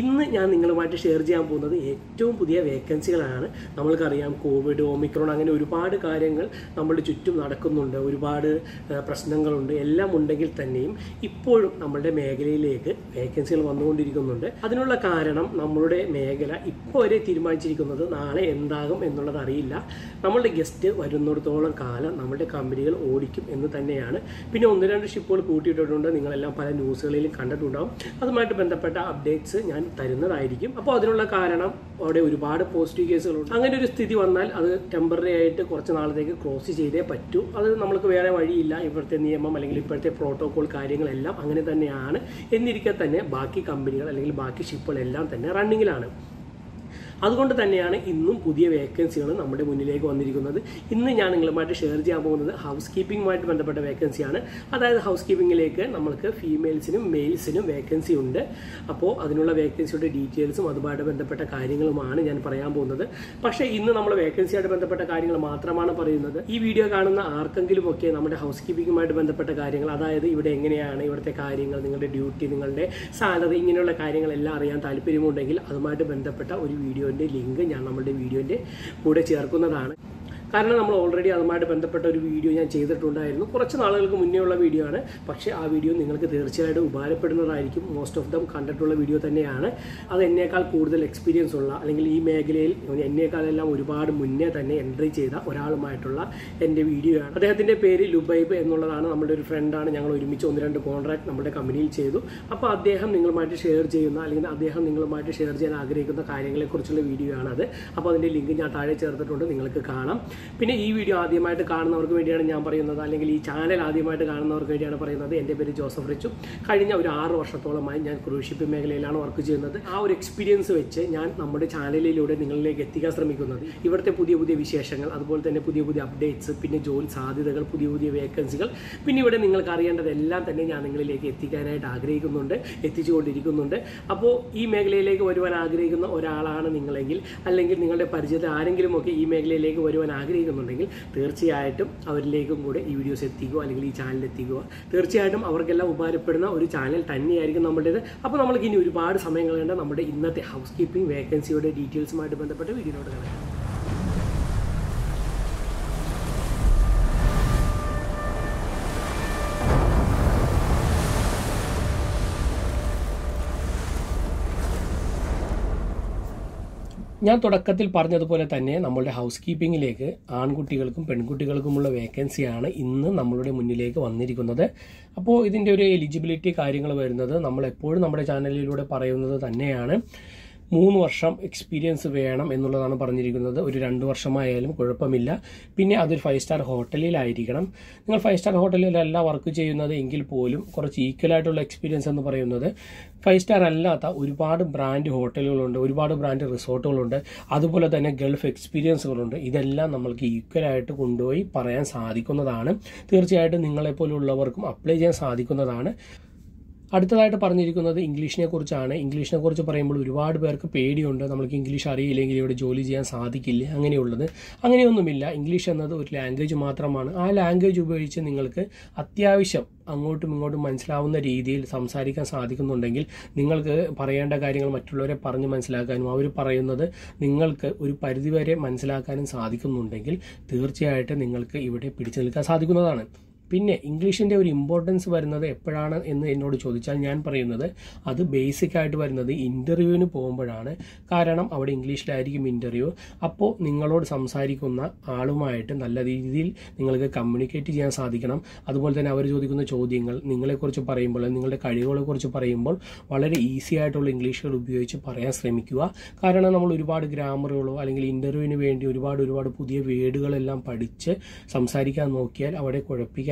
ഇന്ന് ഞാൻ നിങ്ങളുമായിട്ട് ഷെയർ ചെയ്യാൻ പോകുന്നത് ഏറ്റവും പുതിയ വേക്കൻസികളാണ് നമ്മൾക്കറിയാം കോവിഡ് ഒമിക്രോൺ അങ്ങനെ ഒരുപാട് കാര്യങ്ങൾ നമ്മുടെ ചുറ്റും നടക്കുന്നുണ്ട്. ഒരുപാട് പ്രശ്നങ്ങളുണ്ട്. എല്ലാം ഉണ്ടെങ്കിൽ തന്നെയും ഇപ്പോഴും നമ്മളുടെ മേഖലയിലേക്ക് വേക്കൻസികൾ വന്നുകൊണ്ടിരിക്കുന്നുണ്ട്. അതിനുള്ള കാരണം നമ്മളുടെ മേഖല ഇപ്പോൾ വരെ തീരുമാനിച്ചിരിക്കുന്നത് നാളെ എന്താകും എന്നുള്ളത് അറിയില്ല. നമ്മളുടെ ഗസ്റ്റ് വരുന്നിടത്തോളം കാലം നമ്മുടെ കമ്പനികൾ ഓടിക്കും എന്ന് തന്നെയാണ്. പിന്നെ ഒന്ന് രണ്ട് ഷിപ്പുകൾ കൂട്ടിയിട്ടിട്ടുണ്ട്. നിങ്ങളെല്ലാം പല ന്യൂസുകളിലും കണ്ടിട്ടുണ്ടാകും അതുമായിട്ട് ബന്ധപ്പെട്ട അപ്ഡേറ്റ്സ് ഞാൻ തരുന്നതായിരിക്കും. അപ്പോൾ അതിനുള്ള കാരണം അവിടെ ഒരുപാട് പോസിറ്റീവ് കേസുകളുണ്ട് അങ്ങനെ ഒരു സ്ഥിതി വന്നാൽ അത് ടെമ്പററി ആയിട്ട് കുറച്ച് നാളത്തേക്ക് ക്ലോസ് ചെയ്തേ പറ്റൂ. അത് നമ്മൾക്ക് വേറെ വഴിയില്ല. ഇപ്പോഴത്തെ നിയമം അല്ലെങ്കിൽ ഇപ്പോഴത്തെ പ്രോട്ടോകോൾ കാര്യങ്ങളെല്ലാം അങ്ങനെ തന്നെയാണ്. എന്നിരിക്കെ തന്നെ ബാക്കി കമ്പനികൾ അല്ലെങ്കിൽ ബാക്കി ഷിപ്പുകളെല്ലാം തന്നെ റണ്ണിങ്ങിലാണ് അതുകൊണ്ട് തന്നെയാണ് ഇന്നും പുതിയ വേക്കൻസികൾ നമ്മുടെ മുന്നിലേക്ക് വന്നിരിക്കുന്നത്. ഇന്ന് ഞാൻ നിങ്ങളുമായിട്ട് ഷെയർ ചെയ്യാൻ പോകുന്നത് ഹൗസ് കീപ്പിംഗുമായിട്ട് ബന്ധപ്പെട്ട വേക്കൻസിയാണ്. അതായത് ഹൗസ് കീപ്പിംഗിലേക്ക് നമ്മൾക്ക് ഫീമെയിൽസിനും മെയിൽസിനും വേക്കൻസി ഉണ്ട്. അപ്പോൾ അതിനുള്ള വേക്കൻസിയുടെ ഡീറ്റെയിൽസും അതുമായിട്ട് ബന്ധപ്പെട്ട കാര്യങ്ങളുമാണ് ഞാൻ പറയാൻ പോകുന്നത്. പക്ഷേ ഇന്ന് നമ്മൾ വേക്കൻസിയായിട്ട് ബന്ധപ്പെട്ട കാര്യങ്ങൾ മാത്രമാണ് പറയുന്നത്. ഈ വീഡിയോ കാണുന്ന ആർക്കെങ്കിലും ഒക്കെ നമ്മുടെ ഹൗസ് കീപ്പിംഗുമായിട്ട് ബന്ധപ്പെട്ട കാര്യങ്ങൾ അതായത് ഇവിടെ എങ്ങനെയാണ് ഇവിടുത്തെ കാര്യങ്ങൾ നിങ്ങളുടെ ഡ്യൂട്ടി നിങ്ങളുടെ സാലറി ഇങ്ങനെയുള്ള കാര്യങ്ങളെല്ലാം അറിയാൻ താല്പര്യമുണ്ടെങ്കിൽ അതുമായിട്ട് ബന്ധപ്പെട്ട ഒരു വീഡിയോന്റെ ലിങ്ക് ഞാൻ നമ്മുടെ വീഡിയോന്റെ കൂടെ ചേർക്കുന്നതാണ്. കാരണം നമ്മൾ ഓൾറെഡി അതുമായിട്ട് ബന്ധപ്പെട്ട ഒരു വീഡിയോ ഞാൻ ചെയ്തിട്ടുണ്ടായിരുന്നു. കുറച്ച് നാളുകൾക്ക് മുന്നേ ഉള്ള വീഡിയോ ആണ്. പക്ഷേ ആ വീഡിയോ നിങ്ങൾക്ക് തീർച്ചയായിട്ടും ഉപകാരപ്പെടുന്നതായിരിക്കും. മോസ്റ്റ് ഓഫ് ദം കണ്ടിട്ടുള്ള വീഡിയോ തന്നെയാണ്. അത് എന്നേക്കാൾ കൂടുതൽ എക്സ്പീരിയൻസ് ഉള്ള അല്ലെങ്കിൽ ഈ മേഖലയിൽ എന്നേക്കാളെല്ലാം ഒരുപാട് മുന്നേ തന്നെ എൻട്രി ചെയ്ത ഒരാളുമായിട്ടുള്ള എന്റെ വീഡിയോ ആണ്. അദ്ദേഹത്തിന്റെ പേര് ലുബൈബ് എന്നുള്ളതാണ്. നമ്മുടെ ഒരു ഫ്രണ്ടാണ് ഞങ്ങൾ ഒരുമിച്ച് ഒന്ന് രണ്ട് കോൺട്രാക്ട് നമ്മുടെ കമ്പനിയിൽ ചെയ്തു. അപ്പോൾ അദ്ദേഹം നിങ്ങളുമായിട്ട് ഷെയർ ചെയ്യുന്ന അല്ലെങ്കിൽ അദ്ദേഹം നിങ്ങളുമായിട്ട് ഷെയർ ചെയ്യാൻ ആഗ്രഹിക്കുന്ന കാര്യങ്ങളെക്കുറിച്ചുള്ള വീഡിയോ ആണ് അത് അപ്പോൾ അതിന്റെ ലിങ്ക് ഞാൻ താഴെ ചേർത്തിട്ടുണ്ട്. നിങ്ങൾക്ക് കാണാം. പിന്നെ ഈ വീഡിയോ ആദ്യമായിട്ട് കാണുന്നവർക്ക് വേണ്ടിയാണ് ഞാൻ പറയുന്നത്. അല്ലെങ്കിൽ ഈ ചാനൽ ആദ്യമായിട്ട് കാണുന്നവർക്ക് വേണ്ടിയാണ് പറയുന്നത്. എന്റെ പേര് ജോസഫ് റിച്ചു. കഴിഞ്ഞ ഒരു ആറ് വർഷത്തോളമായി ഞാൻ ക്രൂസ് ഷിപ്പ് മേഖലയിലാണ് വർക്ക് ചെയ്യുന്നത്. ആ ഒരു എക്സ്പീരിയൻസ് വെച്ച് ഞാൻ നമ്മുടെ ചാനലിലൂടെ നിങ്ങളിലേക്ക് എത്തിക്കാൻ ശ്രമിക്കുന്നത്. ഇവിടുത്തെ പുതിയ പുതിയ വിശേഷങ്ങൾ അതുപോലെ തന്നെ പുതിയ പുതിയ അപ്ഡേറ്റ്സ് പിന്നെ ജോലി സാധ്യതകൾ പുതിയ പുതിയ വേക്കൻസികൾ പിന്നെ ഇവിടെ നിങ്ങൾക്ക് അറിയേണ്ടതെല്ലാം തന്നെ ഞാൻ നിങ്ങളിലേക്ക് എത്തിക്കാനായിട്ട് ആഗ്രഹിക്കുന്നുണ്ട് എത്തിച്ചുകൊണ്ടിരിക്കുന്നുണ്ട്. അപ്പോൾ ഈ മേഖലയിലേക്ക് വരുവാൻ ആഗ്രഹിക്കുന്ന ഒരാളാണ് നിങ്ങളെങ്കിൽ അല്ലെങ്കിൽ നിങ്ങളുടെ പരിചയത്തിൽ ആരെങ്കിലുമൊക്കെ ഈ മേഖലയിലേക്ക് വരുവാൻ ആഗ്രഹിക്കുന്നുണ്ടെങ്കിൽ തീർച്ചയായിട്ടും അവരിലേക്കും കൂടെ ഈ വീഡിയോസ് എത്തിക്കുക അല്ലെങ്കിൽ ഈ ചാനൽ എത്തിക്കുക. തീർച്ചയായിട്ടും അവർക്കെല്ലാം ഉപകാരപ്പെടുന്ന ഒരു ചാനൽ തന്നെയായിരിക്കും നമ്മുടേത്. അപ്പോൾ നമ്മൾക്ക് ഇനി ഒരുപാട് സമയം കളയേണ്ട നമ്മുടെ ഇന്നത്തെ ഹൗസ് കീപ്പിംഗ് വേക്കൻസിയുടെ ഡീറ്റെയിൽസുമായിട്ട് ബന്ധപ്പെട്ട വീഡിയോയിലോട്ട് കിടക്കാം. ഞാൻ തുടക്കത്തിൽ പറഞ്ഞതുപോലെ തന്നെ നമ്മളുടെ ഹൗസ് കീപ്പിങ്ങിലേക്ക് ആൺകുട്ടികൾക്കും പെൺകുട്ടികൾക്കുമുള്ള വേക്കൻസിയാണ് ഇന്ന് നമ്മളുടെ മുന്നിലേക്ക് വന്നിരിക്കുന്നത്. അപ്പോൾ ഇതിന്റെ ഒരു എലിജിബിലിറ്റി കാര്യങ്ങൾ വരുന്നത് നമ്മൾ എപ്പോഴും നമ്മുടെ ചാനലിലൂടെ പറയുന്നത് തന്നെയാണ്. മൂന്ന് വർഷം എക്സ്പീരിയൻസ് വേണം എന്നുള്ളതാണ് പറഞ്ഞിരിക്കുന്നത്. ഒരു രണ്ട് വർഷമായാലും കുഴപ്പമില്ല. പിന്നെ അതൊരു ഫൈവ് സ്റ്റാർ ഹോട്ടലിലായിരിക്കണം. നിങ്ങൾ ഫൈവ് സ്റ്റാർ ഹോട്ടലിലല്ല വർക്ക് ചെയ്യുന്നത് എങ്കിൽ പോലും കുറച്ച് ഈക്വൽ ആയിട്ടുള്ള എക്സ്പീരിയൻസ് എന്ന് പറയുന്നത് ഫൈവ് സ്റ്റാർ അല്ലാത്ത ഒരുപാട് ബ്രാൻഡ് ഹോട്ടലുകളുണ്ട് ഒരുപാട് ബ്രാൻഡ് റിസോർട്ടുകളുണ്ട് അതുപോലെ തന്നെ ഗൾഫ് എക്സ്പീരിയൻസുകളുണ്ട് ഇതെല്ലാം നമ്മൾക്ക് ഈക്വലായിട്ട് കൊണ്ടുപോയി പറയാൻ സാധിക്കുന്നതാണ്. തീർച്ചയായിട്ടും നിങ്ങളെപ്പോലുള്ളവർക്കും അപ്ലൈ ചെയ്യാൻ സാധിക്കുന്നതാണ്. അടുത്തതായിട്ട് പറഞ്ഞിരിക്കുന്നത് ഇംഗ്ലീഷിനെ കുറിച്ചാണ്. ഇംഗ്ലീഷിനെ കുറിച്ച് പറയുമ്പോൾ ഒരുപാട് പേർക്ക് പേടിയുണ്ട്. നമ്മൾക്ക് ഇംഗ്ലീഷ് അറിയില്ലെങ്കിൽ ഇവിടെ ജോലി ചെയ്യാൻ സാധിക്കില്ല. അങ്ങനെയുള്ളത്. അങ്ങനെയൊന്നുമില്ല. ഇംഗ്ലീഷ് എന്നത് ഒരു ലാംഗ്വേജ് മാത്രമാണ്. ആ ലാംഗ്വേജ് ഉപയോഗിച്ച് നിങ്ങൾക്ക് അത്യാവശ്യം അങ്ങോട്ടും ഇങ്ങോട്ടും മനസ്സിലാവുന്ന രീതിയിൽ സംസാരിക്കാൻ സാധിക്കുന്നുണ്ടെങ്കിൽ നിങ്ങൾക്ക് പറയേണ്ട കാര്യങ്ങൾ മറ്റുള്ളവരെ പറഞ്ഞ് മനസ്സിലാക്കാനും അവർ പറയുന്നത് നിങ്ങൾക്ക് ഒരു പരിധിവരെ മനസ്സിലാക്കാനും സാധിക്കുന്നുണ്ടെങ്കിൽ തീർച്ചയായിട്ടും നിങ്ങൾക്ക് ഇവിടെ പിടിച്ചു നിൽക്കാൻ സാധിക്കുന്നതാണ്. പിന്നെ ഇംഗ്ലീഷിന്റെ ഒരു ഇമ്പോർട്ടൻസ് വരുന്നത് എപ്പോഴാണ് എന്ന് എന്നോട് ചോദിച്ചാൽ ഞാൻ പറയുന്നത് അത് ബേസിക് ആയിട്ട് വരുന്നത് ഇന്റർവ്യൂവിന് പോകുമ്പോഴാണ്. കാരണം അവിടെ ഇംഗ്ലീഷിലായിരിക്കും ഇന്റർവ്യൂ അപ്പോൾ നിങ്ങളോട് സംസാരിക്കുന്ന ആളുമായിട്ട് നല്ല രീതിയിൽ നിങ്ങൾക്ക് കമ്മ്യൂണിക്കേറ്റ് ചെയ്യാൻ സാധിക്കണം. അതുപോലെ തന്നെ അവർ ചോദിക്കുന്ന ചോദ്യങ്ങൾ നിങ്ങളെക്കുറിച്ച് പറയുമ്പോൾ നിങ്ങളുടെ കഴിവുകളെക്കുറിച്ച് പറയുമ്പോൾ വളരെ ഈസി ആയിട്ടുള്ള ഇംഗ്ലീഷുകൾ ഉപയോഗിച്ച് പറയാൻ ശ്രമിക്കുക. കാരണം നമ്മൾ ഒരുപാട് ഗ്രാമറുകളോ അല്ലെങ്കിൽ ഇന്റർവ്യൂവിന് വേണ്ടി ഒരുപാട് ഒരുപാട് പുതിയ വേഡുകളെല്ലാം പഠിച്ച് സംസാരിക്കാൻ നോക്കിയാൽ അവിടെ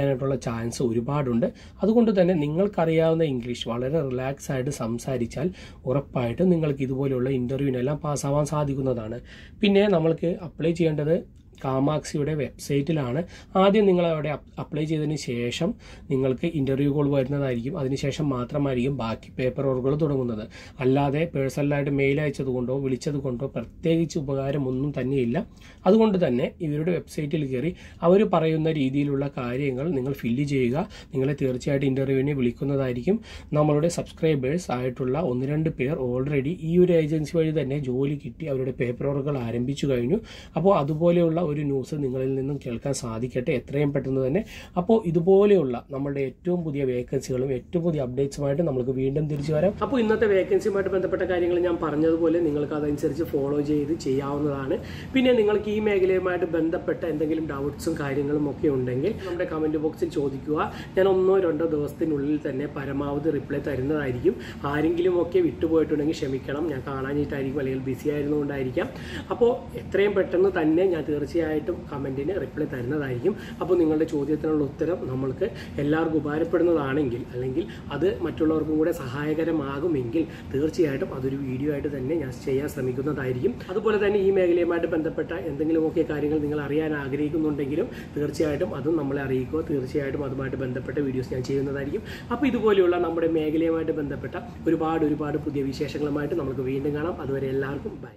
കുഴപ്പിക്കാനായിട്ടുള്ള ചാൻസ് ഒരുപാടുണ്ട്. അതുകൊണ്ട് തന്നെ നിങ്ങൾക്കറിയാവുന്ന ഇംഗ്ലീഷ് വളരെ റിലാക്സ് ആയിട്ട് സംസാരിച്ചാൽ ഉറപ്പായിട്ടും നിങ്ങൾക്ക് ഇതുപോലെയുള്ള ഇന്റർവ്യൂവിനെല്ലാം പാസ്സാവാൻ സാധിക്കുന്നതാണ്. പിന്നെ നമ്മൾക്ക് അപ്ലൈ ചെയ്യേണ്ടത് കാമാക്സിയുടെ വെബ്സൈറ്റിലാണ്. ആദ്യം നിങ്ങൾ അവിടെ അപ്ലൈ ചെയ്തതിന് ശേഷം നിങ്ങൾക്ക് ഇന്റർവ്യൂ കോൾ വരുന്നതായിരിക്കും. അതിനുശേഷം മാത്രമായിരിക്കും ബാക്കി പേപ്പർ വർക്കുകൾ തുടങ്ങുന്നത്. അല്ലാതെ പേഴ്സണലായിട്ട് മെയിൽ അയച്ചത് കൊണ്ടോ വിളിച്ചത് കൊണ്ടോ പ്രത്യേകിച്ച് ഉപകാരമൊന്നും തന്നെയില്ല. അതുകൊണ്ട് തന്നെ ഇവരുടെ വെബ്സൈറ്റിൽ കയറി അവർ പറയുന്ന രീതിയിലുള്ള കാര്യങ്ങൾ നിങ്ങൾ ഫില്ല് ചെയ്യുക. നിങ്ങളെ തീർച്ചയായിട്ടും ഇന്റർവ്യൂവിനെ വിളിക്കുന്നതായിരിക്കും. നമ്മളുടെ സബ്സ്ക്രൈബേഴ്സ് ആയിട്ടുള്ള ഒന്ന് രണ്ട് പേർ ഓൾറെഡി ഈ ഒരു ഏജൻസി വഴി തന്നെ ജോലി കിട്ടി. അവരുടെ പേപ്പർ വർക്കുകൾ ആരംഭിച്ചു കഴിഞ്ഞു. അപ്പോൾ അതുപോലെയുള്ള ഒരു ന്യൂസ് നിങ്ങളിൽ നിന്നും കേൾക്കാൻ സാധിക്കട്ടെ? എത്രയും പെട്ടെന്ന് തന്നെ. അപ്പോൾ ഇതുപോലെയുള്ള നമ്മുടെ ഏറ്റവും പുതിയ വേക്കൻസികളും ഏറ്റവും പുതിയ അപ്ഡേറ്റ്സുമായിട്ട് നമുക്ക് വീണ്ടും തിരിച്ചു വരാം. അപ്പോൾ ഇന്നത്തെ വേക്കൻസിയുമായിട്ട് ബന്ധപ്പെട്ട കാര്യങ്ങൾ ഞാൻ പറഞ്ഞതുപോലെ നിങ്ങൾക്ക് അതനുസരിച്ച് ഫോളോ ചെയ്ത് ചെയ്യാവുന്നതാണ്. പിന്നെ നിങ്ങൾക്ക് ഈ മേഖലയുമായിട്ട് ബന്ധപ്പെട്ട എന്തെങ്കിലും ഡൗട്ട്സും കാര്യങ്ങളും ഒക്കെ ഉണ്ടെങ്കിൽ നമ്മുടെ കമന്റ് ബോക്സിൽ ചോദിക്കുക. ഞാൻ ഒന്നോ രണ്ടോ ദിവസത്തിനുള്ളിൽ തന്നെ പരമാവധി റിപ്ലൈ തരുന്നതായിരിക്കും. ആരെങ്കിലും ഒക്കെ വിട്ടുപോയിട്ടുണ്ടെങ്കിൽ ക്ഷമിക്കണം. ഞാൻ കാണാനായിട്ടായിരിക്കും അല്ലെങ്കിൽ ബിസി ആയിരുന്നുകൊണ്ടായിരിക്കാം അപ്പോൾ എത്രയും പെട്ടെന്ന് തന്നെ ഞാൻ തീർച്ചയായിട്ടും കമന്റിന് റിപ്ലൈ തരുന്നതായിരിക്കും. അപ്പോൾ നിങ്ങളുടെ ചോദ്യത്തിനുള്ള ഉത്തരം നമ്മൾക്ക് എല്ലാവർക്കും ഉപകാരപ്പെടുന്നതാണെങ്കിൽ അല്ലെങ്കിൽ അത് മറ്റുള്ളവർക്കും കൂടെ സഹായകരമാകുമെങ്കിൽ തീർച്ചയായിട്ടും അതൊരു വീഡിയോ ആയിട്ട് തന്നെ ഞാൻ ചെയ്യാൻ ശ്രമിക്കുന്നതായിരിക്കും. അതുപോലെ തന്നെ ഈ മേഖലയുമായിട്ട് ബന്ധപ്പെട്ട എന്തെങ്കിലുമൊക്കെ കാര്യങ്ങൾ നിങ്ങൾ അറിയാൻ ആഗ്രഹിക്കുന്നുണ്ടെങ്കിലും തീർച്ചയായിട്ടും അതും നമ്മളെ അറിയിക്കുക. തീർച്ചയായിട്ടും അതുമായിട്ട് ബന്ധപ്പെട്ട വീഡിയോസ് ഞാൻ ചെയ്യുന്നതായിരിക്കും. അപ്പോൾ ഇതുപോലെയുള്ള നമ്മുടെ മേഖലയുമായിട്ട് ബന്ധപ്പെട്ട ഒരുപാട് ഒരുപാട് പുതിയ വിശേഷങ്ങളുമായിട്ട് നമുക്ക് വീണ്ടും കാണാം. അതുവരെ എല്ലാവർക്കും ബൈ